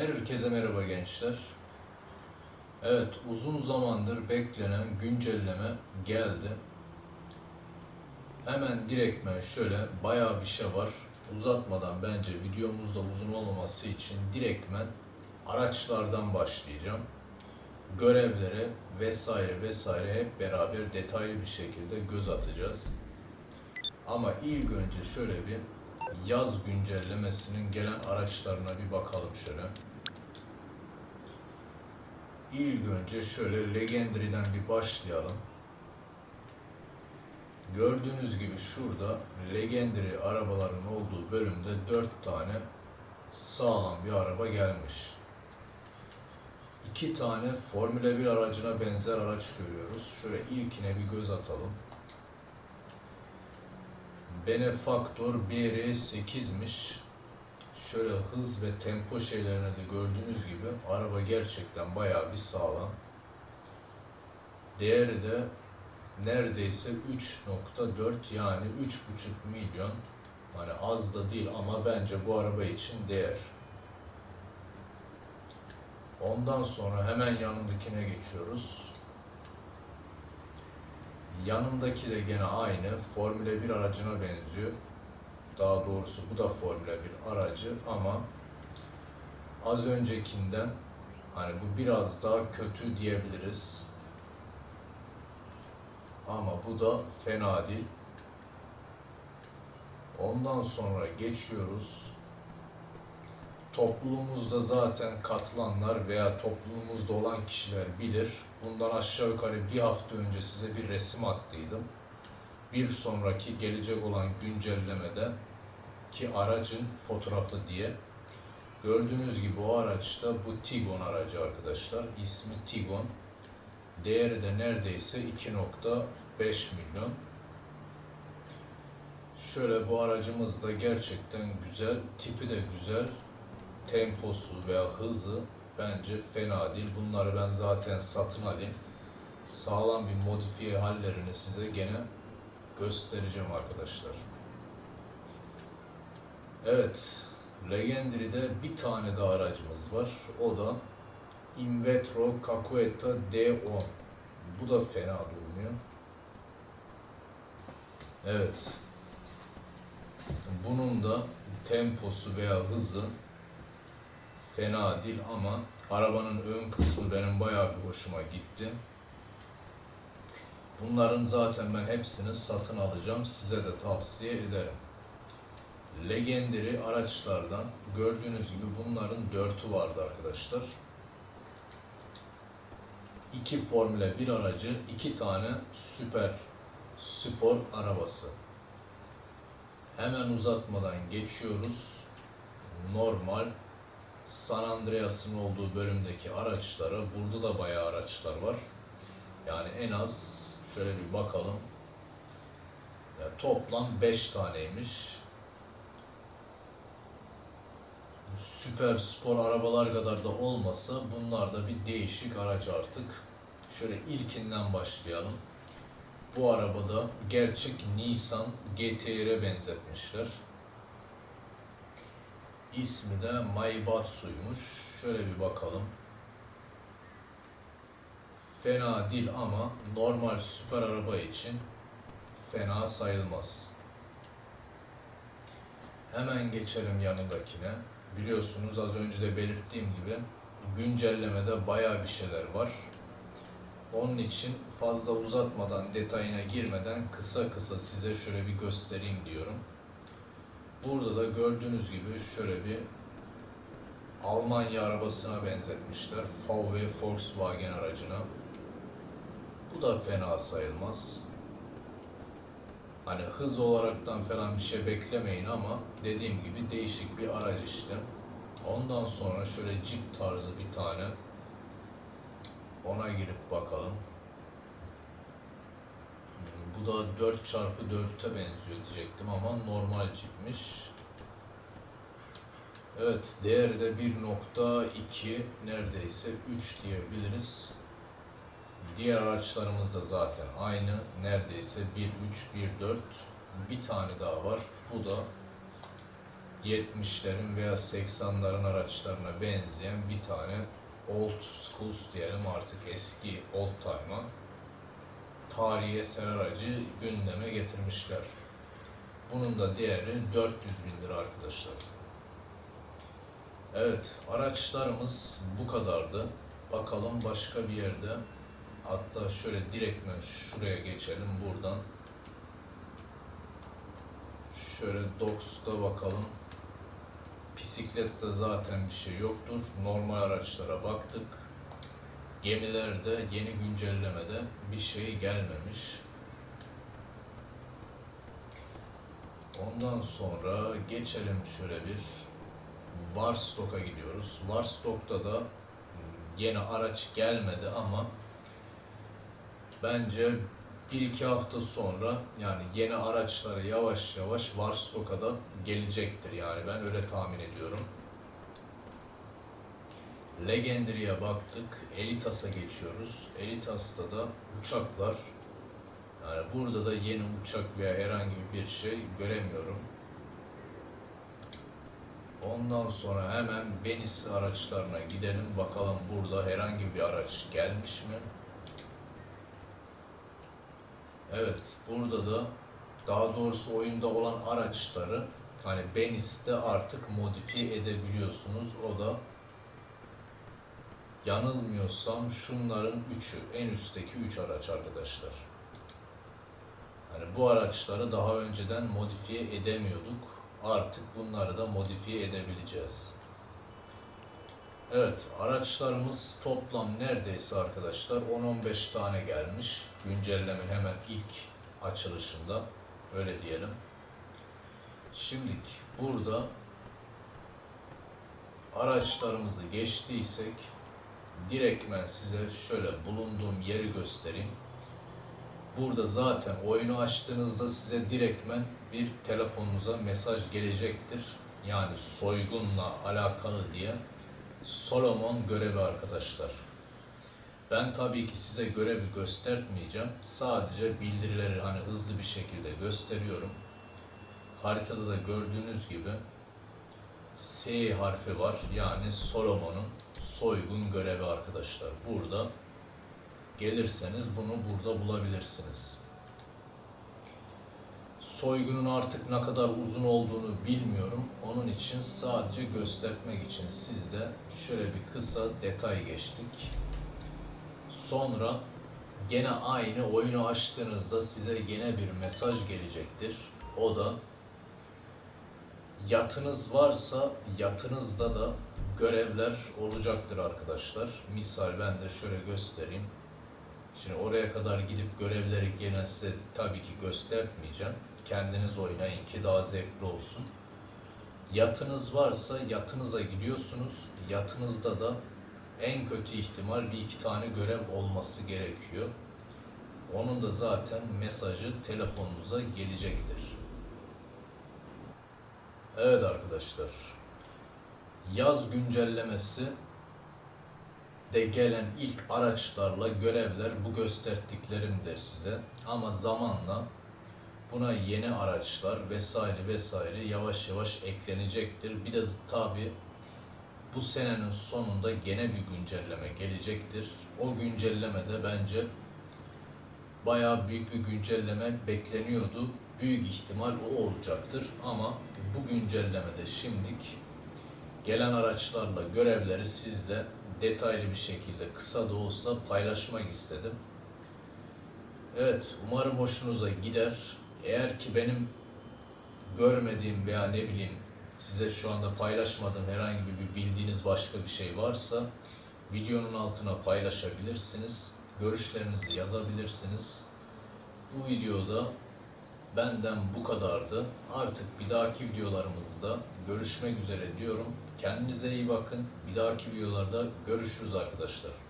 Herkese merhaba gençler. Evet uzun zamandır beklenen güncelleme geldi. Hemen direktmen şöyle bayağı bir şey var. Uzatmadan bence videomuzda uzun olmaması için direktmen araçlardan başlayacağım. Görevlere vesaire vesaire hep beraber detaylı bir şekilde göz atacağız. Ama ilk önce şöyle bir yaz güncellemesinin gelen araçlarına bir bakalım şöyle. İlk önce şöyle Legendary'den bir başlayalım. Gördüğünüz gibi şurada Legendary arabaların olduğu bölümde 4 tane sağlam bir araba gelmiş. 2 tane Formula 1 aracına benzer araç görüyoruz. Şöyle ilkine bir göz atalım. Benefactor BR8'miş. Şöyle hız ve tempo şeylerine de gördüğünüz gibi araba gerçekten bayağı bir sağlam. Değeri de neredeyse 3.4 yani 3.5 milyon. Hani az da değil ama bence bu araba için değer. Ondan sonra hemen yanındakine geçiyoruz. Yanındaki de gene aynı Formula 1 aracına benziyor. Daha doğrusu bu da Formula 1 aracı ama az öncekinden hani bu biraz daha kötü diyebiliriz. Ama bu da fena değil. Ondan sonra geçiyoruz. Toplumumuzda zaten katılanlar veya toplumumuzda olan kişiler bilir. Bundan aşağı yukarı bir hafta önce size bir resim attıydım. Bir sonraki gelecek olan güncellemede ki aracın fotoğrafı diye. Gördüğünüz gibi o araçta bu Tigon aracı arkadaşlar. İsmi Tigon. Değeri de neredeyse 2.5 milyon. Şöyle bu aracımız da gerçekten güzel. Tipi de güzel. Temposu veya hızı bence fena değil. Bunları ben zaten satın alayım. Sağlam bir modifiye hallerini size gene göstereceğim arkadaşlar. Evet, Legendary'de bir tane daha aracımız var. O da Invetro Cacueta D10. Bu da fena durmuyor. Evet. Bunun da temposu veya hızı fena değil ama arabanın ön kısmı benim bayağı bir hoşuma gitti. Bunların zaten ben hepsini satın alacağım. Size de tavsiye ederim. Legendary araçlardan gördüğünüz gibi bunların dörtü vardı arkadaşlar. İki Formula 1 aracı, iki tane süper spor arabası. Hemen uzatmadan geçiyoruz. Normal San Andreas'ın olduğu bölümdeki araçlara. Burada da bayağı araçlar var. Yani en az şöyle bir bakalım. Yani toplam 5 taneymiş. Süper spor arabalar kadar da olmasa bunlar da bir değişik araç artık. Şöyle ilkinden başlayalım. Bu arabada gerçek Nissan GT-R'e benzetmişler. İsmi de Maibatsu'ymuş. Şöyle bir bakalım. Fena değil ama normal süper araba için fena sayılmaz. Hemen geçelim yanındakine. Biliyorsunuz az önce de belirttiğim gibi güncellemede baya bir şeyler var. Onun için fazla uzatmadan, detayına girmeden kısa kısa size şöyle bir göstereyim diyorum. Burada da gördüğünüz gibi şöyle bir Almanya arabasına benzetmişler. VW Volkswagen aracına. Bu da fena sayılmaz. Hani hız olaraktan falan bir şey beklemeyin ama dediğim gibi değişik bir araç işte. Ondan sonra şöyle Jeep tarzı bir tane ona girip bakalım. Bu da 4x4'e benziyor diyecektim ama normal Jeep'miş. Evet, değeri de 1.2 neredeyse 3 diyebiliriz. Diğer araçlarımız da zaten aynı. Neredeyse 1.3, 1.4. Bir tane daha var. Bu da 70'lerin veya 80'ların araçlarına benzeyen bir tane old school diyelim artık eski old time'a tarihi eser aracı gündeme getirmişler. Bunun da değeri 400 bin lira arkadaşlar. Evet, araçlarımız bu kadardı. Bakalım başka bir yerde. Hatta şöyle direktmen şuraya geçelim buradan. Şöyle Docks'ta bakalım. Bisiklette zaten bir şey yoktur. Normal araçlara baktık. Gemilerde yeni güncellemede bir şey gelmemiş. Ondan sonra geçelim şöyle bir Warstock'a gidiyoruz. Warstock'ta da yeni araç gelmedi ama bence bir iki hafta sonra yani yeni araçları yavaş yavaş Warstock'a da gelecektir yani ben öyle tahmin ediyorum. Legendary'e baktık. Elitas'a geçiyoruz. Elitas'ta da uçaklar. Yani burada da yeni uçak veya herhangi bir şey göremiyorum. Ondan sonra hemen Benis araçlarına gidelim. Bakalım burada herhangi bir araç gelmiş mi? Evet, burada da daha doğrusu oyunda olan araçları hani Benis'te artık modifiye edebiliyorsunuz. O da yanılmıyorsam şunların üçü, en üstteki üç araç arkadaşlar. Hani bu araçları daha önceden modifiye edemiyorduk. Artık bunları da modifiye edebileceğiz. Evet, araçlarımız toplam neredeyse arkadaşlar 10-15 tane gelmiş. Güncellemenin hemen ilk açılışında, öyle diyelim. Şimdilik burada araçlarımızı geçtiysek direktmen size şöyle bulunduğum yeri göstereyim. Burada zaten oyunu açtığınızda size direktmen bir telefonunuza mesaj gelecektir. Yani soygunla alakalı diye Solomon görevi arkadaşlar. Ben tabii ki size görevi göstermeyeceğim. Sadece bildirileri hani hızlı bir şekilde gösteriyorum. Haritada da gördüğünüz gibi S harfi var. Yani Solomon'un soygun görevi arkadaşlar. Burada gelirseniz bunu burada bulabilirsiniz. Soygunun artık ne kadar uzun olduğunu bilmiyorum. Onun için sadece göstermek için sizde şöyle bir kısa detay geçtik. Sonra gene aynı oyunu açtığınızda size gene bir mesaj gelecektir. O da yatınız varsa yatınızda da görevler olacaktır arkadaşlar. Misal ben de şöyle göstereyim. Şimdi oraya kadar gidip görevleri gene size tabii ki göstermeyeceğim. Kendiniz oynayın ki daha zevkli olsun. Yatınız varsa yatınıza gidiyorsunuz. Yatınızda da en kötü ihtimal bir iki tane görev olması gerekiyor. Onun da zaten mesajı telefonunuza gelecektir. Evet arkadaşlar. Yaz güncellemesi de gelen ilk araçlarla görevler bu gösterdiklerimdir size. Ama zamanla buna yeni araçlar vesaire vesaire yavaş yavaş eklenecektir. Bir de tabi bu senenin sonunda gene bir güncelleme gelecektir. O güncellemede bence bayağı büyük bir güncelleme bekleniyordu. Büyük ihtimal o olacaktır ama bu güncellemede şimdik gelen araçlarla görevleri sizde detaylı bir şekilde kısa da olsa paylaşmak istedim. Evet, umarım hoşunuza gider. Eğer ki benim görmediğim veya ne bileyim size şu anda paylaşmadığım herhangi bir bildiğiniz başka bir şey varsa videonun altına paylaşabilirsiniz. Görüşlerinizi yazabilirsiniz. Bu videoda benden bu kadardı. Artık bir dahaki videolarımızda görüşmek üzere diyorum. Kendinize iyi bakın. Bir dahaki videolarda görüşürüz arkadaşlar.